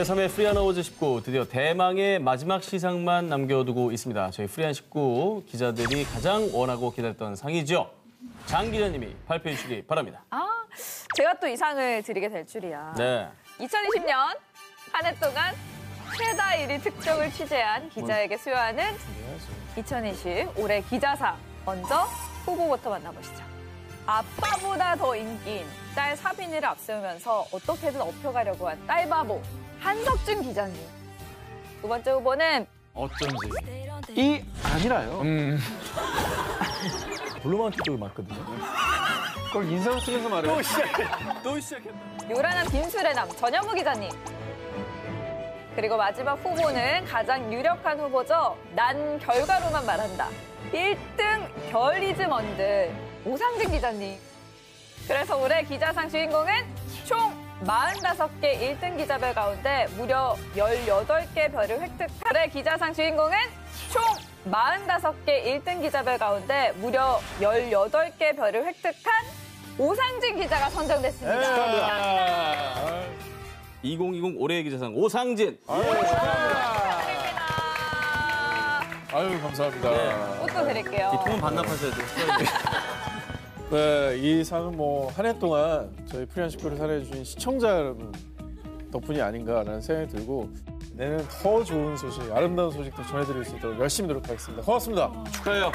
제3회 프리한 어워즈 19 드디어 대망의 마지막 시상만 남겨두고 있습니다. 저희 프리한 19 기자들이 가장 원하고 기다렸던 상이죠. 장 기자님이 발표해 주시기 바랍니다. 아, 제가 또 이 상을 드리게 될 줄이야. 네. 2020년 한 해 동안 최다 1위 특종을 취재한 기자에게 수여하는 2020 올해 기자상. 먼저 후보부터 만나보시죠. 아빠보다 더 인기인 딸 사빈이를 앞세우면서 어떻게든 업혀가려고 한 딸 바보 한석준 기자님. 두 번째 후보는 어쩐지. 이 아니라요. 블루마운트 쪽이 맞거든요. 그걸 인상 쓰면서 말해요. 또 시작했다. 또 시작했다. 요란한 빈술의 남 전현무 기자님. 그리고 마지막 후보는 가장 유력한 후보죠. 난 결과로만 말한다. 1등 결리즘 언들 오상진 기자님. 그래서 올해 기자상 주인공은 총 45개 1등 기자별 가운데 무려 18개 별을 획득한 올해 기자상 주인공은 총 45개 1등 기자별 가운데 무려 18개 별을 획득한 오상진 기자가 선정됐습니다. 축하합니다. 2020 올해의 기자상 오상진. 축하드립니다. 아유 감사합니다. 꽃도 드릴게요. 이 통은 반납하셔야 돼요. 네, 이 상은 뭐 한 해 동안 저희 프리한 식구를 사랑해주신 시청자 여러분 덕분이 아닌가라는 생각이 들고 내년 더 좋은 소식, 아름다운 소식도 전해드릴 수 있도록 열심히 노력하겠습니다. 고맙습니다. 축하해요.